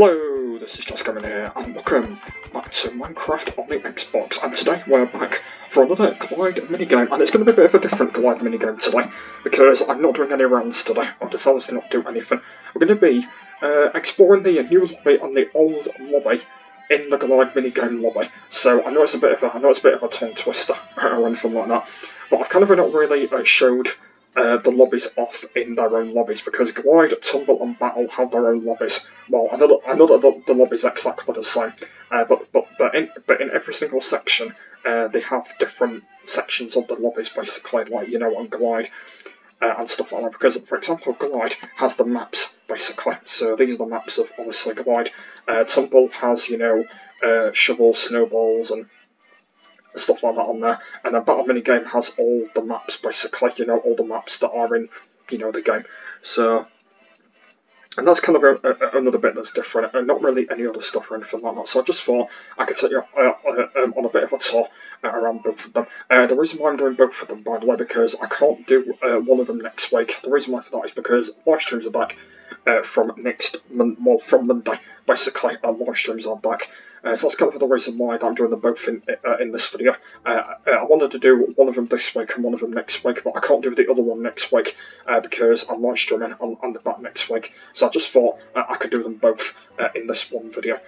Hello, this is Jack's Gaming here, and welcome back to Minecraft on the Xbox. And today we're back for another Glide minigame, and it's going to be a bit of a different Glide minigame today, because I'm not doing any rounds today. I've decided to not do anything. We're going to be uh, exploring the new lobby and the old lobby in the Glide minigame lobby. So I know it's a bit of a, I know it's a bit of a tongue twister or anything like that, but I've kind of not really uh, showed uh, the lobbies off in their own lobbies because Glide, Tumble, and Battle have their own lobbies. Well, I know that, I know that the, the lobbies exactly the same, uh, but but but in but in every single section, uh, they have different sections of the lobbies basically, like you know on Glide. Uh, and stuff like that, because, for example, Glide has the maps, basically. So these are the maps of, obviously, Glide. Uh, Tumble has, you know, shovels, snowballs, and stuff like that on there. And then Battle mini game has all the maps, basically, you know, all the maps that are in, you know, the game. So, and that's kind of a, a, another bit that's different, and not really any other stuff or anything like that. So I just thought I could take you uh, uh, um, on a bit of a tour uh, around both of them. Uh, the reason why I'm doing both of them, by the way, because I can't do uh, one of them next week. The reason why for that is because live streams are back uh, from next, well, from Monday, basically, uh, live streams are back. Uh, so that's kind of the reason why I'm doing them both in uh, in this video. Uh, uh, I wanted to do one of them this week and one of them next week, but I can't do the other one next week uh, because I'm live streaming on, on the back next week. So I just thought I could do them both in this one video.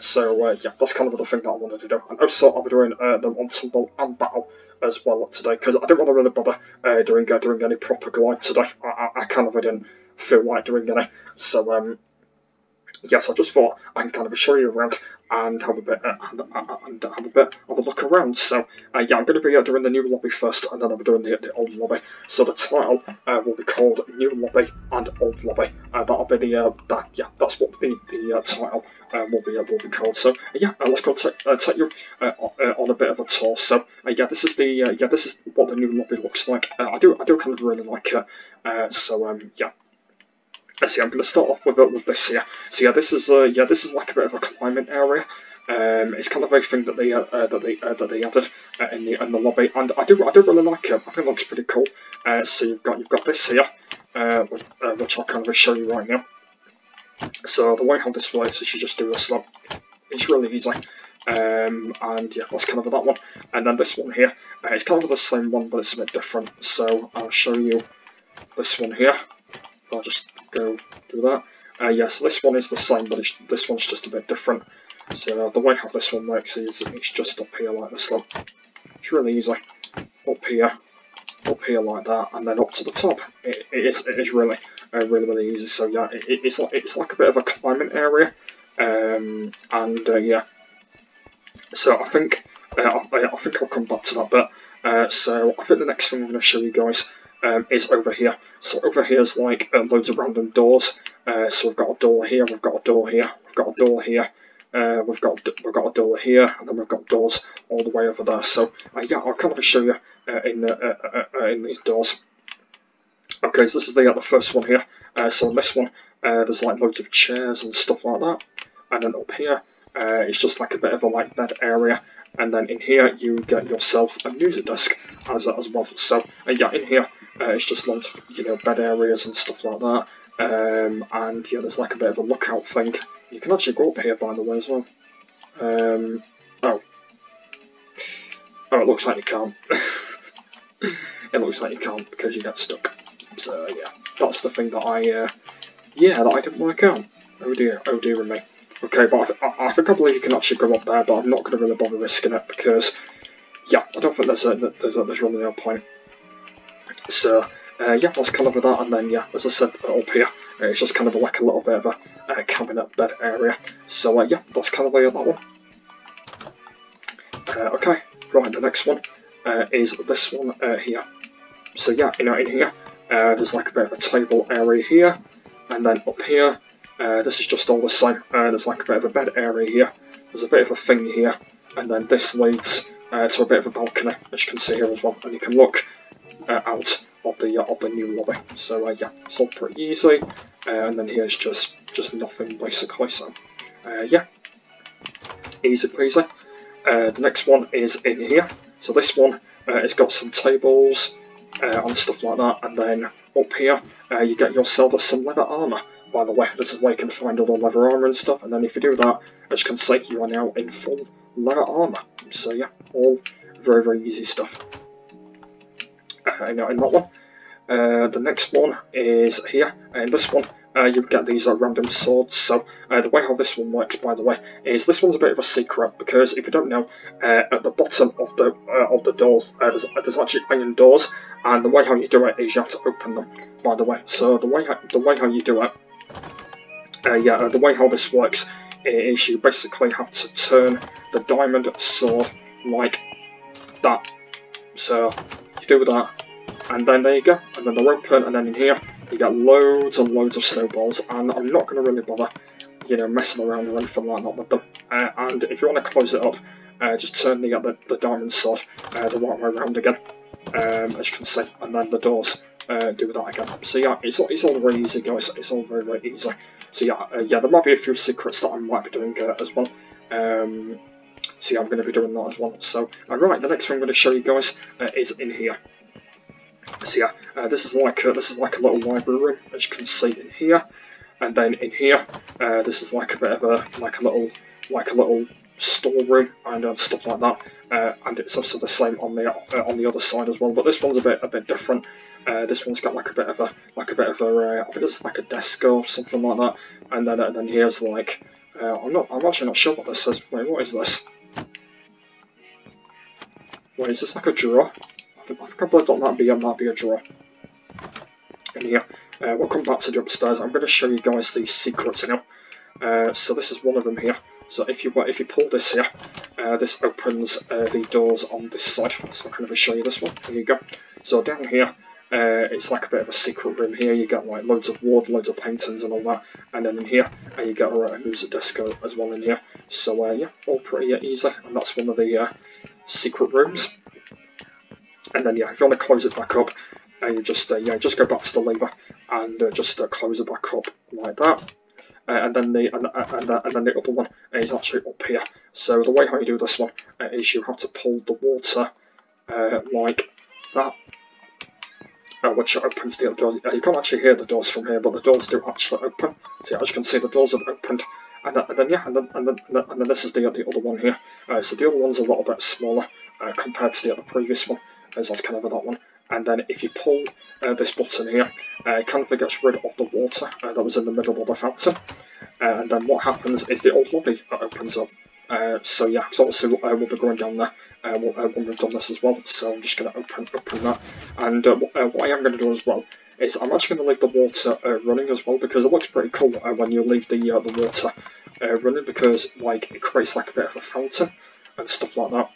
so yeah, that's kind of the thing that I wanted to do. And also I'll be doing them on Tumble and Battle as well today because I didn't want to really bother doing doing any proper glide today. I, I, I kind of didn't feel like doing any. So um, yes, I just thought I can kind of show you around and have a bit uh, and, uh, and, have a bit of a look around. So uh, yeah, I'm going to be uh, doing the new lobby first, and then I'll be doing the, the old lobby. So the title uh, will be called New Lobby and Old Lobby. Uh, that'll be the that yeah, that's what the the title will be will be called. So yeah, let's go take take you on a bit of a tour. So yeah, this is the yeah this is what the new lobby looks like. I do I do kind of really like it. so um yeah. I see. I'm going to start off with uh, with this here. So yeah, this is uh, yeah, this is like a bit of a climbing area. Um, it's kind of a thing that they uh, uh, that they uh, that they added uh, in the in the lobby, and I do I do really like it. I think it looks pretty cool. Uh, so you've got you've got this here, which, I'll kind of show you right now. So the way how this works is you just do a Like, it's really easy. Um, and yeah, that's kind of that one. And then this one here, it's kind of the same one, but it's a bit different. So I'll show you this one here. I'll just go do that. Uh, yes, yeah, so this one is the same, but this one's just a bit different. So the way how this one works is it's just up here like this. one. it's really easy. Up here, up here like that, and then up to the top. it, it is it is really uh, really really easy. So yeah, it, it's like it's like a bit of a climbing area, um, and uh, yeah. So I think uh, I, I, think I'll come back to that. But uh, so I think the next thing I'm going to show you guys um, is over here. So over here is like uh, loads of random doors. Uh, so we've got a door here, we've got a door here, we've got a door here, uh, we've got we've got a door here, and then we've got doors all the way over there. So uh, yeah, I'll kind of show you uh, in uh, in these doors. Okay, so this is the the first one here. so in this one, there's like loads of chairs and stuff like that, and then up here. it's just like a bit of a like bed area, and then in here you get yourself a music disc as, as well. So uh, yeah, in here uh, it's just loads of you know bed areas and stuff like that. Um, and yeah, there's like a bit of a lookout thing. You can actually go up here by the way as well. Um, oh, oh, it looks like you can't. it looks like you can't because you get stuck. So yeah, that's the thing that I uh, yeah that I didn't work out. Oh dear, oh dear me. Okay, but I, I, think I believe you can actually go up there, but I'm not going to really bother risking it because, yeah, I don't think there's a, there's, a, there's really no point. So, uh, yeah, let's kind of that, and then, yeah, as I said, up here, uh, it's just kind of like a little bit of a uh, cabinet bed area. So, uh, yeah, that's kind of like that one. Uh, okay, right, the next one uh, is this one here. So, yeah, you know, in here, there's like a bit of a table area here, and then up here, uh, this is just all the same. Uh, there's like a bit of a bed area here. There's a bit of a thing here. And then this leads uh, to a bit of a balcony, as you can see here as well. And you can look uh, out of the uh, of the new lobby. So uh, yeah, all pretty easy. and then here's just just nothing basically. So yeah, easy peasy. the next one is in here. So this one has got some tables and stuff like that. And then up here, you get yourself some leather armour by the way, this is where you can find all the leather armor and stuff, and then if you do that, as you can see, you are now in full leather armor. So yeah, all very, very easy stuff. In that one. Uh, the next one is here, and this one uh, you get these uh, random swords. So uh, the way how this one works, by the way, is this one's a bit of a secret because if you don't know, uh, at the bottom of the uh, of the doors, uh, there's, there's actually iron doors, and the way how you do it is you have to open them. By the way, so the way how, the way how you do it, yeah, the way how this works is you basically have to turn the diamond sword like that. So you do that, and then there you go, and then they're open, and then in here you get loads and loads of snowballs, and I'm not going to really bother, you know, messing around or anything like that with them. Uh, and if you want to close it up, uh, just turn the, the, the diamond sword uh, the right way around again, um, as you can see, and then the doors uh, do that again. So yeah, it's, it's all very easy, guys. It's all very, very easy. So yeah, uh, yeah, there might be a few secrets that I might be doing uh, as well. Um, so yeah, I'm going to be doing that as well. So, alright, the next thing I'm going to show you guys is in here. Yeah, uh, this is like a, this is like a little library as you can see in here, and then in here, uh, this is like a bit of a like a little like a little storeroom and uh, stuff like that. Uh, and it's also the same on the uh, on the other side as well. But this one's a bit a bit different. Uh, this one's got like a bit of a like a bit of a I think it's like a desk or something like that. And then and then here's like I'm not I'm actually not sure what this is. Wait, what is this? Wait, is this like a drawer? I think I believe that might be, a might be a draw. And yeah, uh, we'll come back to the upstairs. I'm going to show you guys these secrets now. Uh, so this is one of them here. So if you if you pull this here, uh, this opens uh, the doors on this side. So I'm going to show you this one. There you go. So down here, uh, it's like a bit of a secret room here. You get like loads of wood, loads of paintings and all that. And then in here, uh, you get a music disco as well in here. So uh, yeah, all pretty easy. And that's one of the secret rooms and then yeah, if you want to close it back up, uh, you just uh, yeah just go back to the lever and uh, just uh, close it back up like that. Uh, and then the and, uh, and, and then the other one is actually up here. So the way how you do this one is you have to pull the water like that, which opens the doors. you can't actually hear the doors from here, but the doors do actually open. So as you can see, the doors have opened. And then, and then yeah, and then, and then, and then, this is the, the other one here. so the other one's a little bit smaller compared to the other previous one as that's kind of that one. And then if you pull uh, this button here, uh, it kind of gets rid of the water uh, that was in the middle of the fountain. Uh, and then what happens is the old lobby opens up. Uh, so yeah, so obviously uh, we'll be going down there when we've done this as well. So I'm just going to open open that. And what, I am going to do as well is I'm actually going to leave the water running as well because it looks pretty cool when you leave the the water running because like it creates like a bit of a fountain and stuff like that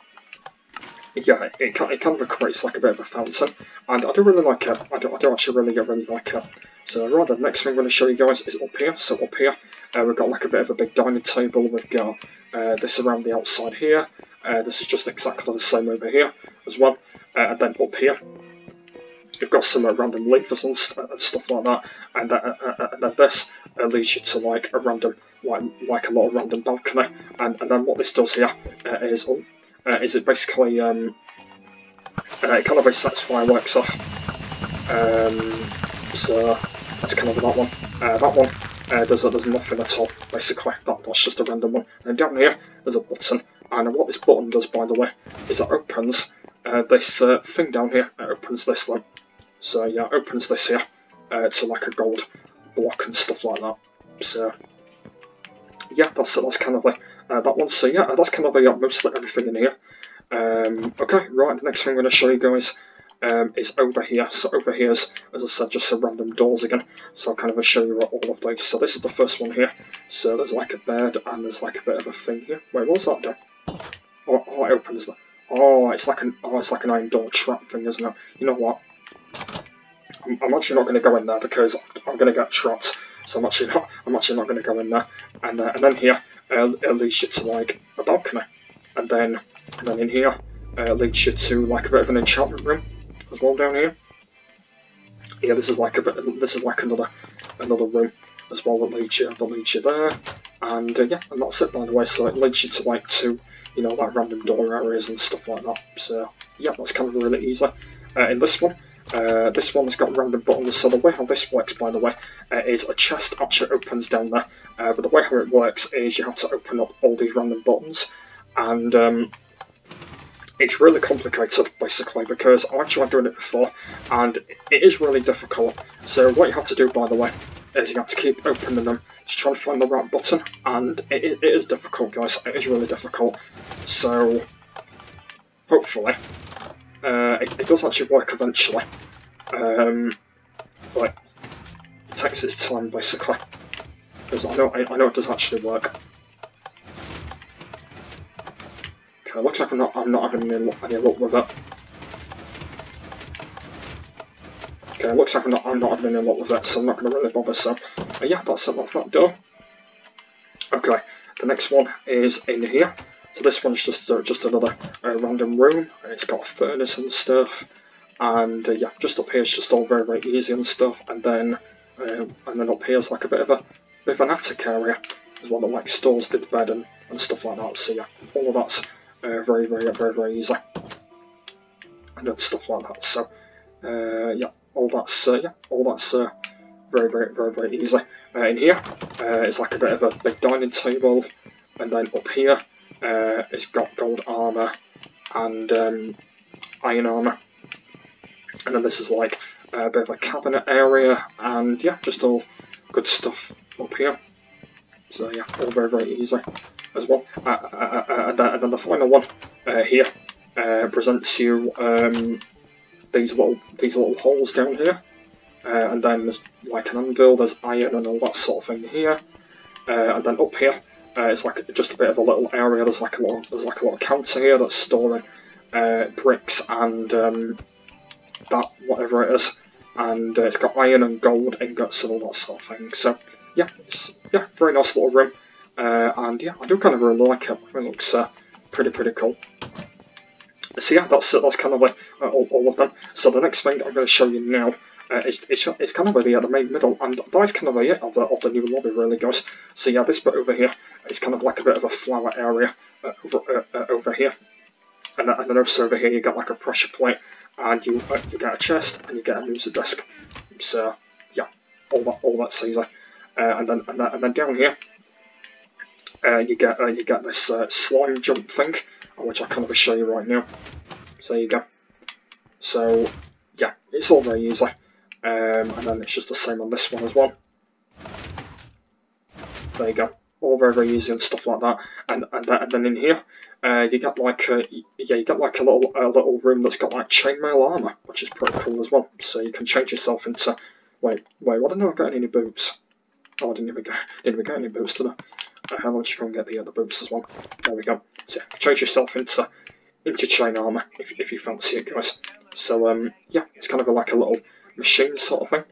yeah, it, it kind of creates like a bit of a fountain, and I do really like it. I do, I do actually really, really like it. So rather, the next thing I'm going to show you guys is up here. So up here, uh, we've got like a bit of a big dining table. We've got uh, this around the outside here. Uh, this is just exactly the same over here as well. Uh, and then up here, you've got some uh, random levers and, st and, stuff like that. And, uh, and then this leads you to like a random, like like a little random balcony. And, and then what this does here is, oh, uh, is it basically um, uh, it kind of resets fireworks off. Um, so that's kind of that one. Uh, that one uh, there's there's nothing at all basically. That, that's just a random one. And down here there's a button, and what this button does, by the way, is it opens uh, this uh, thing down here. It opens this like so yeah, it opens this here to like a gold block and stuff like that. So yeah, that's that's kind of like uh, that one. So yeah, that's kind of uh, mostly everything in here. Um, okay, right, the next thing I'm going to show you guys um, is over here. So over here is, as I said, just some random doors again. So I'll kind of show you all of these. So this is the first one here. So there's like a bed and there's like a bit of a thing here. Wait, what's that do? Oh, oh it opens that. Oh, it's like an oh, it's like an iron door trap thing, isn't it? You know what? I'm, I'm actually not going to go in there because I'm going to get trapped. So I'm actually not. I'm actually not going to go in there. And uh, and then here uh, it leads you to like a balcony, and then and then in here uh, leads you to like a bit of an enchantment room as well down here. Yeah, this is like a bit. This is like another another room as well that leads you that leads you there, and uh, yeah, and that's it by the way. So it leads you to like two, you know, like random door areas and stuff like that. So yeah, that's kind of really easy. Uh, in this one, Uh, this one's got random buttons, so the way how this works, by the way, uh, is a chest actually opens down there. Uh, but the way how it works is you have to open up all these random buttons, and um, it's really complicated, basically, because I've tried doing it before, and it is really difficult. So what you have to do, by the way, is you have to keep opening them to try and find the right button, and it, it is difficult, guys. It is really difficult. So, hopefully, uh, it, it, does actually work eventually. Um, but it takes its time, basically. Because I know, I, I know it does actually work. Okay, looks like I'm not, I'm not having any, any luck with it. Okay, looks like I'm not, I'm not having any luck with it, so I'm not going to really bother, so... Uh, yeah, that's it, that's that done. Okay, the next one is in here. So this one's just uh, just another uh, random room. And it's got a furnace and stuff, and uh, yeah, just up here it's just all very very easy and stuff. And then um, and then up here is like a bit of a bit of an attic area, as one that like stores the bed and, and stuff like that. So yeah, all of that's uh, very very very very easy, and then stuff like that. So uh, yeah, all that's uh, yeah, all that's very very very very easy. in here, it's like a bit of a big dining table, and then up here uh, it's got gold armour and um, iron armour. And then this is like a bit of a cabinet area, and yeah, just all good stuff up here. So yeah, all very, very easy as well. Uh, uh, uh, and, and, then the final one uh, here uh, presents you um, these little these little holes down here. and then there's like an anvil, there's iron and all that sort of thing here. and then up here uh, it's like just a bit of a little area. There's like a little, there's like a little counter here that's storing uh, bricks and um, that whatever it is, and uh, it's got iron and gold ingots and all that sort of thing. So yeah, it's yeah, very nice little room, uh, and yeah, I do kind of really like it. It looks uh, pretty pretty cool. So yeah, that's that's kind of like all, all of them. So the next thing I'm going to show you now uh, it's, it's, it's kind of where the, uh, the main middle, and that is kind of the it of the, of the new lobby really guys. So yeah, this bit over here is kind of like a bit of a flower area uh, over, uh, uh, over here. And, and then also over here you got like a pressure plate, and you uh, you get a chest, and you get a music disc. So yeah, all that all that's easy. and then and then, and then down here, you get you get this slime jump thing, which I kind of show you right now. So there you go. So yeah, it's all very easy. Um, and then it's just the same on this one as well. There you go. All very, very easy and stuff like that. And and, and then in here, uh, you get like a, yeah, you get like a little a little room that's got like chainmail armor, which is pretty cool as well. So you can change yourself into. Wait, wait, what? I don't got any boots. Oh, I didn't even get didn't even get any boots today. Uh, how about you and get the other boots as well? There we go. So yeah, change yourself into into chain armor if if you fancy it, guys. So um, yeah, it's kind of like a little machine sort of thing.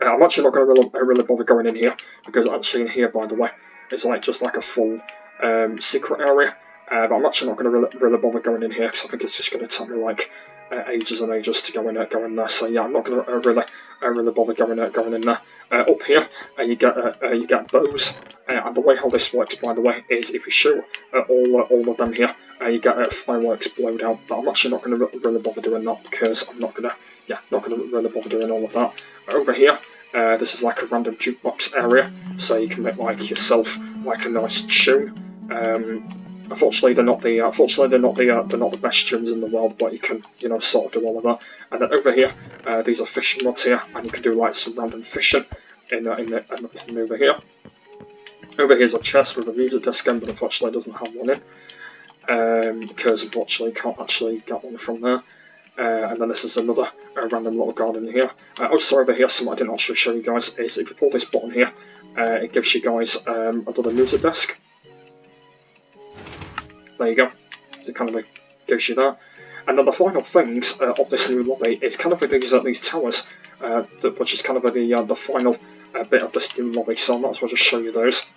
Uh, I'm actually not going to really, really, bother going in here because actually in here, by the way, it's like just like a full um, secret area. Uh, but I'm actually not going to really, really bother going in here because I think it's just going to take me like uh, ages and ages to go in, uh, go in there. So yeah, I'm not to uh, really, uh, really bother going, going in there. Uh, up here, uh, you get you get bows, and the way how this works, by the way, is if you shoot all all of them here, you get uh, fireworks blown out. But I'm actually not to really bother doing that because I'm not to, yeah, not to really bother doing all of that. Over here, this is like a random jukebox area, so you can make like yourself like a nice tune. Um, unfortunately, they're not the uh, unfortunately they're not the uh, they're not the best tunes in the world, but you can you know sort of do all of that. And then over here, uh, these are fishing rods here, and you can do like some random fishing in uh, in, the, in the pond over here. Over here's a chest with a music disc in, but unfortunately doesn't have one in. Um, because unfortunately can't actually get one from there. Uh, and then this is another uh, random little garden here. Uh, also over here, something I didn't actually show you guys is if you pull this button here, it gives you guys um, another music disc. There you go. So it kind of gives you that. And then the final things uh, of this new lobby is kind of these, uh, these towers, uh, which is kind of the, uh, the final uh, bit of this new lobby, so I might as well just show you those.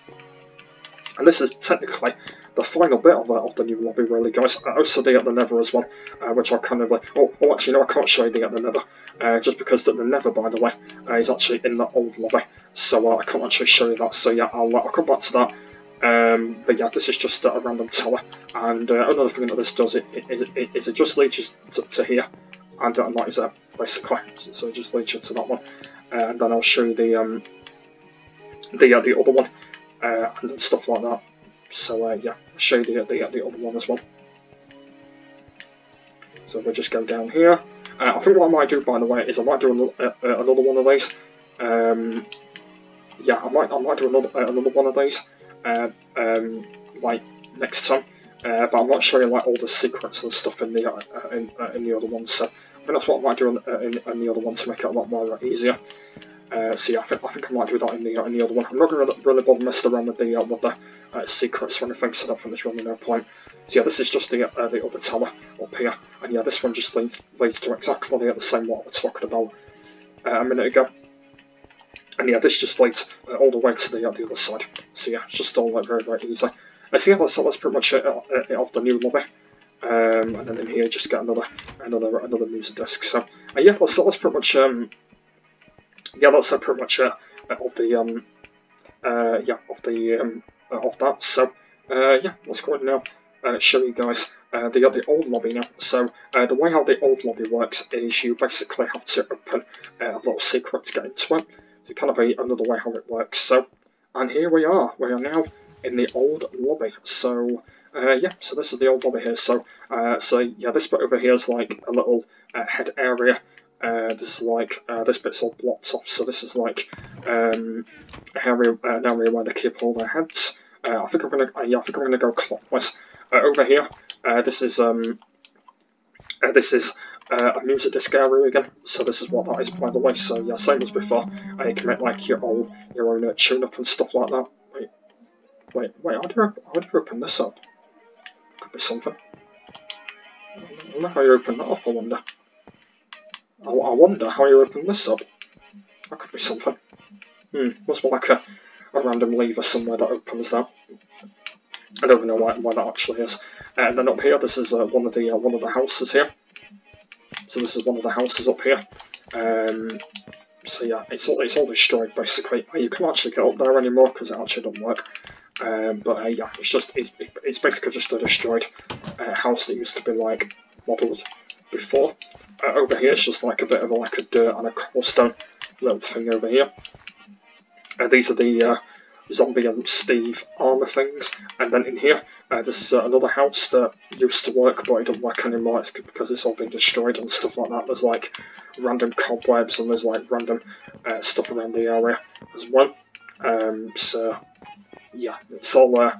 And this is technically the final bit of, of the new lobby, really, guys. Also the at the Nether as well, which I kind of. Oh, oh, actually, no, I can't show you the at the Nether, uh, just because the, the Nether, by the way, is actually in the old lobby, so I can't actually show you that. So yeah, I'll, I'll come back to that. Um, but yeah, this is just a random tower, and another thing that this does it, it, it, it, it just leads to, to here, and, that is it, basically. So, it just leads you to that one. Uh, and then I'll show you the um, the, uh, the other one, uh, and stuff like that. So uh, yeah, I'll show you the, the, the other one as well. So we'll just go down here. Uh, I think what I might do, by the way, is I might do another, uh, uh, another one of these. Um, yeah, I might I might do another uh, another one of these, uh, um, like next time. Uh, but I'm not showing like all the secrets and stuff in the uh, in, uh, in the other one. So I think that's what I might do in, uh, in, in the other one to make it a lot more easier. Uh, so yeah, I think, I think I might do that in the in the other one. I'm not going to really bother messing around with the uh, with the uh, secrets or anything, so I don't think there's really no point. So yeah, this is just the uh, the other tower up here, and yeah, this one just leads leads to exactly the same what I was talking about uh, a minute ago. And yeah, this just leads uh, all the way to the, uh, the other side. So yeah, it's just all like very, very easy. Uh, so yeah, that's, that's pretty much it, uh, it of the new lobby. Um, and then in here, just get another another another music disc. So uh, yeah, that's, that's pretty much um, yeah, that's uh, pretty much it uh, of the um, uh, yeah of the um, uh, of that. So uh, yeah, let's go ahead now. Uh, show you guys uh, the the old lobby now. So uh, the way how the old lobby works is you basically have to open uh, a little secret to get into it. Of a, another way how it works. So, and here we are. We are now in the old lobby. So, uh, yeah, so this is the old lobby here. So, uh, so yeah, this bit over here is like a little uh, head area. Uh, this is like uh, this bit's all blocked off. So this is like um, area, an area where they keep all their heads. Uh, I think I'm gonna, yeah, I think I'm gonna go clockwise. Over here, uh, this is um, this is uh, a music disc area again. So this is what that is by the way. So yeah, same as before. Uh, you can make like your own your own uh, tune up and stuff like that. Wait, wait, wait. How do you how do you open this up? Could be something. I don't how you open that up. I wonder. I, I wonder how you open this up. That could be something. Hmm, must be like a, a random lever somewhere that opens that. I don't even know why, why that actually is. And then up here, this is uh, one of the uh, one of the houses here. So this is one of the houses up here. Um, so yeah, it's all it's all destroyed basically. You can't actually get up there anymore because it actually doesn't work. Um, but uh, yeah, it's just it's, it's basically just a destroyed uh, house that used to be like modelled before. Uh, over here, it's just like a bit of a, like a dirt and a cobblestone little thing over here. Uh, these are the uh, Zombie and Steve armor things. And then in here, uh, this is uh, another house that used to work, but it doesn't work anymore it's because it's all been destroyed and stuff like that. There's like random cobwebs and there's like random uh, stuff around the area as well. Um, so yeah, it's all uh,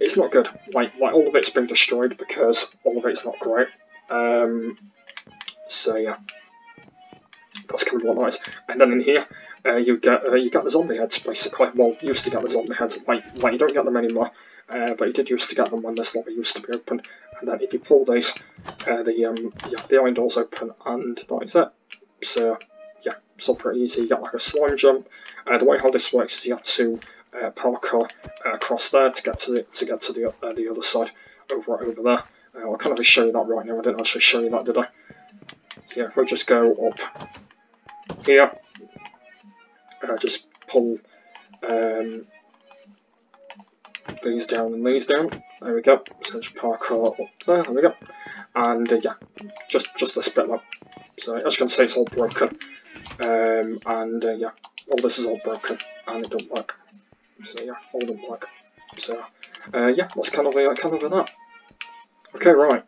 it's not good. Like like all of it's been destroyed because all of it's not great. Um, so yeah, that's kind of what that is. And then in here, uh, you get uh, you get the zombie heads basically. Well, used to get the zombie heads. Like like you don't get them anymore, uh, but you did used to get them when this lobby used to be open. And then if you pull these, uh, the um yeah the iron doors open, and that is it. So yeah, it's all pretty easy. You get like a slime jump. Uh, the way how this works is you have to uh, parkour across there to get to the to get to the the other side over over there. Uh, I'll kind of show you that right now. I didn't actually show you that, did I? Yeah, if we just go up here, uh, just pull um, these down and these down. There we go. So just parkour up there. There we go. And uh, yeah, just just this bit up. So as you can see, it's all broken. Um, and uh, yeah, all this is all broken and it don't work. So yeah, all don't work. So uh, yeah, that's kind of uh, kind of that. Okay, right.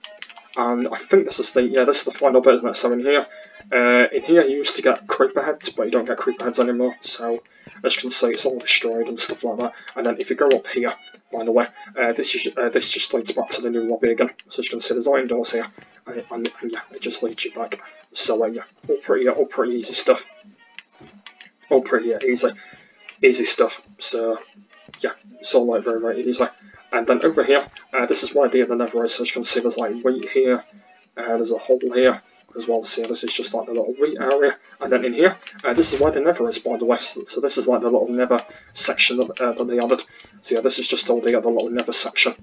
And I think this is the yeah, this is the final bit, isn't it? So in here, uh, in here you used to get creeper heads, but you don't get creeper heads anymore. So as you can see, it's all destroyed and stuff like that. And then if you go up here, by the way, uh, this is uh, this just leads back to the new lobby again. So as you can see, there's iron doors here, and, and, and yeah, it just leads you back. So uh, yeah, all pretty all pretty easy stuff. All pretty uh, easy, easy stuff. So yeah, it's all like very very easy. And then over here, uh, this is where the other nether is. So as you can see, there's like wheat here. Uh, there's a hole here as well. So this is just like the little wheat area. And then in here, uh, this is where the nether is, by the west, So this is like the little nether section that, uh, that they added. So yeah, this is just all the, the little nether section.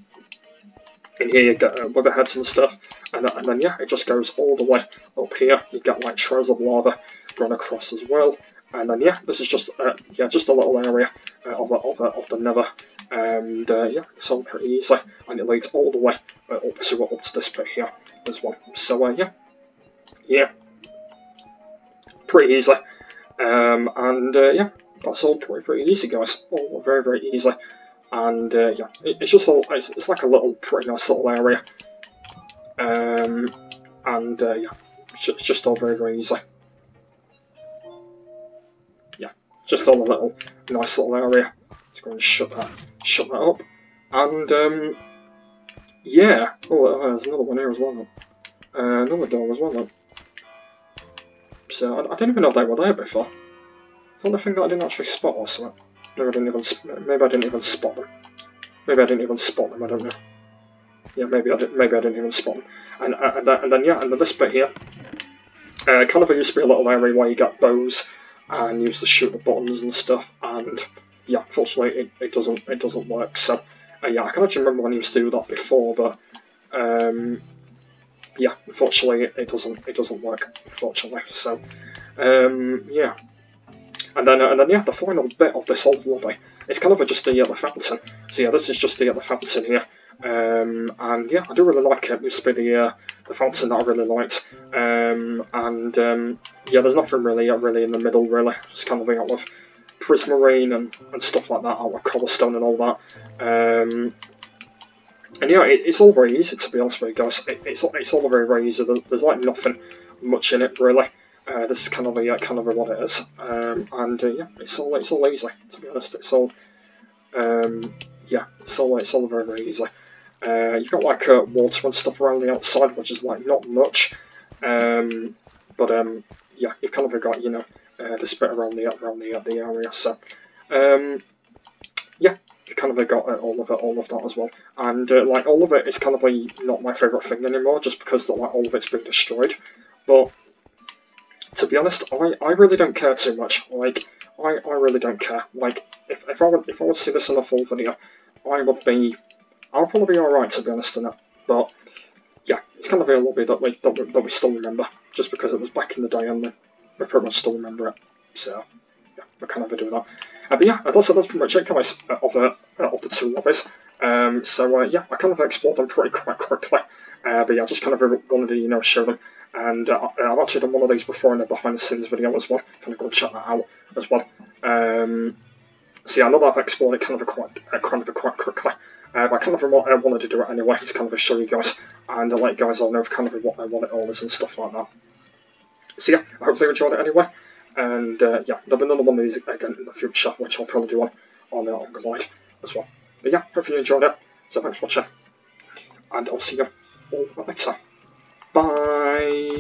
In here you get uh, wither heads and stuff. And, and then yeah, it just goes all the way up here. You get like trails of lava going across as well. And then yeah, this is just uh, yeah just a little area uh, of, of, of the nether and uh, yeah, it's all pretty easy, and it leads all the way uh, up to up to this bit here as well. So uh, yeah, yeah, pretty easy. Um, and uh, yeah, that's all pretty, pretty easy, guys. All very, very easy. And uh, yeah, it, it's just all, it's, it's, like a little, pretty nice little area. Um, and uh, yeah, it's just, all very, very easy. Yeah, just all a little nice little area. Let's go and shut that, shut that up. And um, yeah, oh, there's another one here as well. Uh, another door as well. So I, I didn't even know they were there before. It's the only thing that I didn't actually spot or something. Maybe I didn't even maybe I didn't even spot them. Maybe I didn't even spot them. I don't know. Yeah, maybe I did. Maybe I didn't even spot them. And uh, and, then, and then yeah, and then this bit here. Uh, kind of used to be a little area where you got bows and used to shoot the buttons and stuff. And yeah, fortunately it, it doesn't it doesn't work. So uh, yeah, I can actually remember when I was doing that before, but um, yeah, unfortunately it, doesn't it doesn't work. Unfortunately, so um, yeah. And then, and then, yeah, the final bit of this old lobby is kind of just the, the fountain. So yeah, this is just the, the fountain here. Um, and yeah, I do really like it. It used to be the, uh, the fountain that I really liked. Um, and um, yeah, there's nothing really uh, really in the middle, really. Just kind of being out of prismarine and, and stuff like that, out of cobblestone and all that. Um, and yeah, it, it's all very easy, to be honest with you guys. It, it's, it's all very, very easy. There's, there's like nothing much in it, really. Uh, this is kind of a uh, kind of a what it is, um, and uh, yeah, it's all it's all easy to be honest. It's all um, yeah, it's all it's all very very easy. Uh, you've got like uh, water and stuff around the outside, which is like not much, um, but um, yeah, you kind of got you know uh, this bit around the around the the area. So um, yeah, kind of got all of it, all of that as well, and like all of it is kind of like not my favourite thing anymore, just because like all of it's been destroyed. But to be honest, I, I really don't care too much. Like, I, I really don't care. Like, if, if I would if I would see this in a full video, I would be I'll probably be alright to be honest in it. But yeah, it's kind of a lobby that we that we, that we still remember, just because it was back in the day and we pretty much still remember it. So yeah, we're kind of doing that. Uh, but yeah, that's that's pretty much it, guys, uh, of the uh, of the two lobbies. Um, so uh, yeah, I kind of explored them pretty quite quickly. Uh, but yeah, I just kind of wanted to you know show them and uh, I've actually done one of these before in a behind the scenes video as well. Kind of go and check that out as well. Um, so yeah, I know that I've explored it kind of quite, uh, kind of quite quickly. Uh, but I kind of I wanted to do it anyway to kind of show you guys and uh, let you guys all know kind of what, what it all is and stuff like that. So yeah, I hope you enjoyed it anyway. And uh, yeah, there'll be another one these again in the future, which I'll probably do on on, uh, on Glide as well. But yeah, hope you enjoyed it. So thanks for watching, and I'll see you all later. Bye.